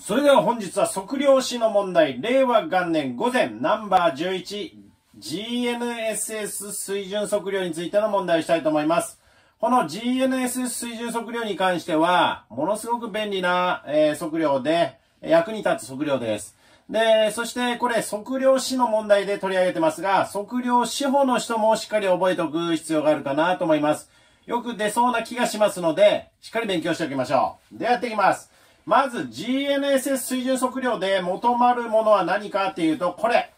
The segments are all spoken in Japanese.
それでは本日は測量士の問題、令和元年午前ナンバー11、GNSS 水準測量についての問題をしたいと思います。この GNSS 水準測量に関しては、ものすごく便利な、え、測量で、役に立つ測量です。で、そしてこれ測量士の問題で取り上げてますが、測量士法の人もしっかり覚えておく必要があるかなと思います。よく出そうな気がしますので、しっかり勉強しておきましょう。ではやっていきます。まず GNSS 水準測量で求まるものは何かっていうと、これ。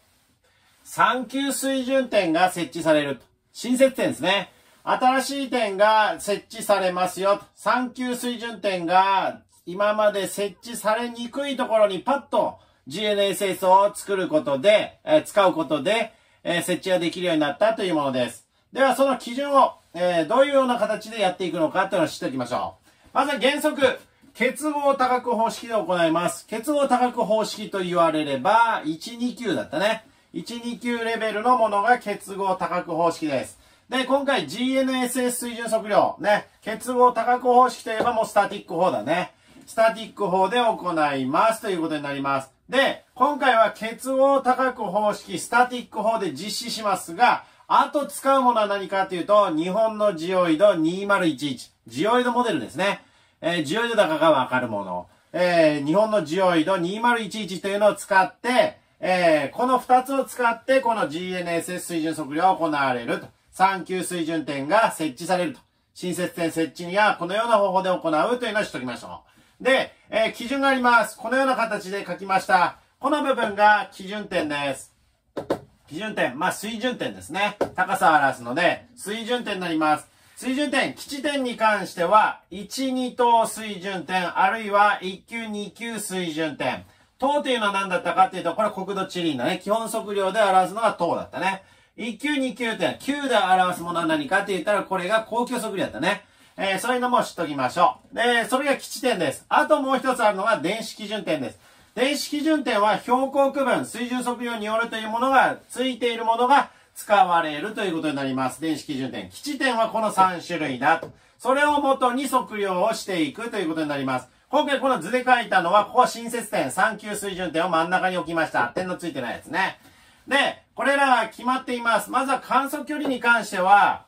3級水準点が設置されると。新設点ですね。新しい点が設置されますよ。3級水準点が今まで設置されにくいところにパッと GNSS を作ることで、えー、使うことで、えー、設置ができるようになったというものです。では、その基準を、えー、どういうような形でやっていくのかというのを知っておきましょう。まずは原則。結合多角方式で行います。結合多角方式と言われれば、1、2級だったね。1、2級レベルのものが結合多角方式です。で、今回 GNSS 水準測量。ね。結合多角方式といえばもうスタティック法だね。スタティック法で行いますということになります。で、今回は結合多角方式、スタティック法で実施しますが、あと使うものは何かというと、日本のジオイド2011。ジオイドモデルですね。えー、ジオイド高がわかるもの。えー、日本のジオイド2011というのを使って、えー、この2つを使って、この GNSS 水準測量が行われると。3級水準点が設置されると。新設点設置にはこのような方法で行うというのを知っておきましょう。で、えー、基準があります。このような形で書きました。この部分が基準点です。基準点、まあ水準点ですね。高さを表すので、水準点になります。水準点、基地点に関しては、1、2等水準点、あるいは1級、2級水準点。等というのは何だったかっていうと、これ国土地理のね、基本測量で表すのが等だったね。1級、2級点、級で表すものは何かって言ったら、これが公共測量だったね。えー、そういうのも知っときましょう。で、それが基地点です。あともう一つあるのが電子基準点です。電子基準点は標高区分、水準測量によるというものがついているものが使われるということになります。電子基準点。基地点はこの3種類だと。それをもとに測量をしていくということになります。今回この図で書いたのは、ここは新設点、3級水準点を真ん中に置きました。点のついてないやつね。で、これらが決まっています。まずは観測距離に関しては、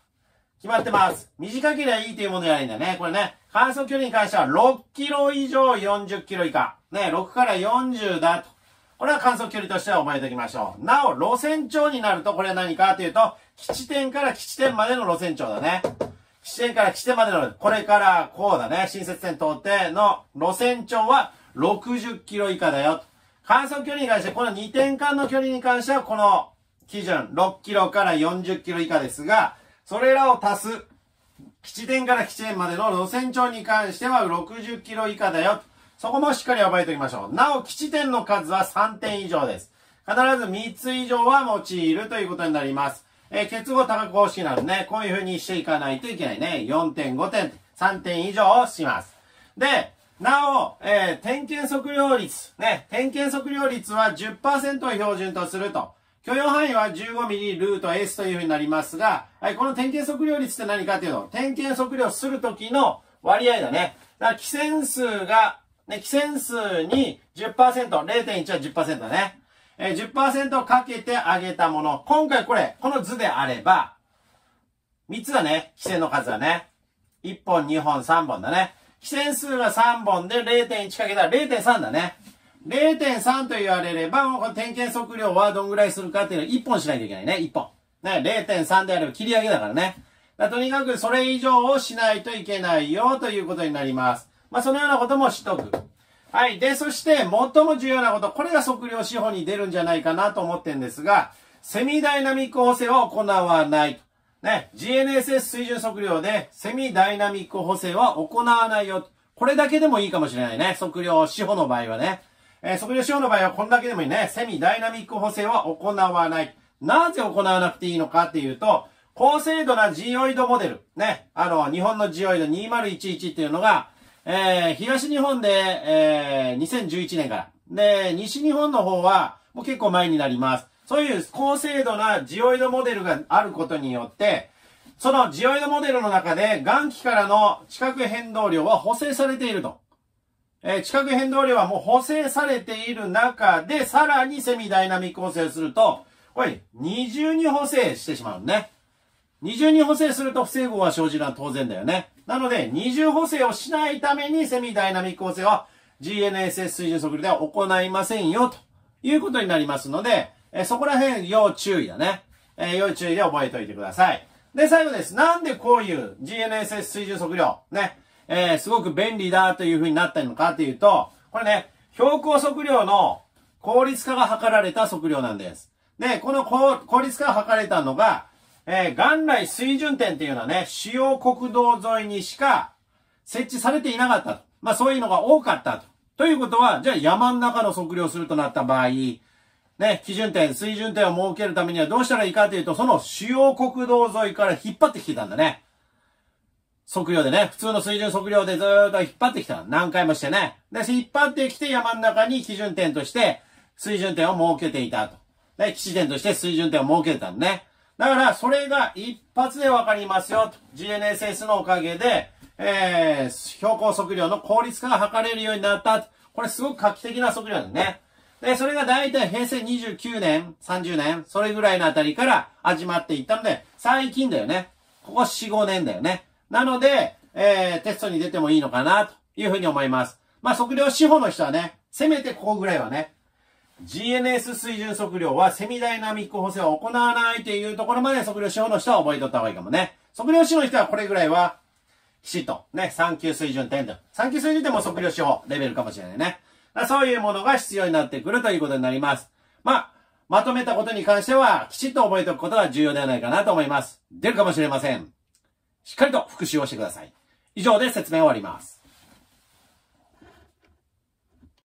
決まってます。短ければいいというものじゃないんだね。これね。観測距離に関しては6キロ以上40キロ以下。ね、6から40だと。これは観測距離としては覚えておきましょう。なお、路線長になると、これは何かというと、基地点から基地点までの路線長だね。基地点から基地点までの、これからこうだね。新設点通っての路線長は60キロ以下だよ。観測距離に関して、この2点間の距離に関しては、この基準、6キロから40キロ以下ですが、それらを足す、基地点から基地点までの路線長に関しては60キロ以下だよ。そこもしっかり覚えておきましょう。なお、基地点の数は3点以上です。必ず3つ以上は用いるということになります。えー、結合多角方式なのでね、こういう風にしていかないといけないね。4点、5点、3点以上をします。で、なお、えー、点検測量率。ね、点検測量率は10%を標準とすると。許容範囲は 15mm ルート S という風になりますが、はい、この点検測量率って何かっていうと、点検測量するときの割合だね。だから、基線数がね、基線数に10%、0.1は10%だね。えー、10%かけてあげたもの。今回これ、この図であれば、3つだね。基線の数はね。1本、2本、3本だね。基線数が3本で0.1かけたら0.3だね。0.3と言われれば、もうこの点検測量はどんぐらいするかっていうのを1本しないといけないね。1本。ね、0.3であれば切り上げだからね。とにかくそれ以上をしないといけないよということになります。まあ、そのようなことも知っとく。はい。で、そして、最も重要なこと、これが測量資本に出るんじゃないかなと思ってんですが、セミダイナミック補正は行わない。ね。GNSS 水準測量で、セミダイナミック補正は行わないよ。これだけでもいいかもしれないね。測量司法の場合はね。えー、測量司法の場合はこんだけでもいいね。セミダイナミック補正は行わない。なぜ行わなくていいのかっていうと、高精度なジオイドモデル。ね。あの、日本のジオイド2011っていうのが、えー、東日本で、えー、2011年から。で、西日本の方は、もう結構前になります。そういう高精度なジオイドモデルがあることによって、そのジオイドモデルの中で、元気からの地殻変動量は補正されていると。えー、地殻変動量はもう補正されている中で、さらにセミダイナミック補正すると、これ、二重に補正してしまうね。二重に補正すると不整合が生じるのは当然だよね。なので、二重補正をしないためにセミダイナミック補正は GNSS 水準測量では行いませんよ、ということになりますので、え、そこら辺要注意だね。え、要注意で覚えておいてください。で、最後です。なんでこういう GNSS 水準測量、ね、えー、すごく便利だという風になったのかというと、これね、標高測量の効率化が図られた測量なんです。で、この効率化が図れたのが、えー、元来水準点っていうのはね、主要国道沿いにしか設置されていなかったと。まあそういうのが多かったと。ということは、じゃあ山の中の測量するとなった場合、ね、基準点、水準点を設けるためにはどうしたらいいかというと、その主要国道沿いから引っ張ってきてたんだね。測量でね、普通の水準測量でずーっと引っ張ってきた。何回もしてね。で、引っ張ってきて山の中に基準点として水準点を設けていたと。で、基地点として水準点を設けてたんだね。だから、それが一発でわかりますよ。GNSS のおかげで、えー、標高測量の効率化が図れるようになった。これすごく画期的な測量だね。で、それが大体平成29年、30年、それぐらいのあたりから始まっていったので、最近だよね。ここ4、5年だよね。なので、えー、テストに出てもいいのかな、というふうに思います。まあ、測量司法の人はね、せめてここぐらいはね、GNS 水準測量はセミダイナミック補正を行わないというところまで測量司法の人は覚えとった方がいいかもね。測量士の人はこれぐらいは、きちっと、ね、3級水準点と。3級水準点も測量司法レベルかもしれないね。そういうものが必要になってくるということになります。まあ、まとめたことに関しては、きちっと覚えておくことが重要ではないかなと思います。出るかもしれません。しっかりと復習をしてください。以上で説明を終わります。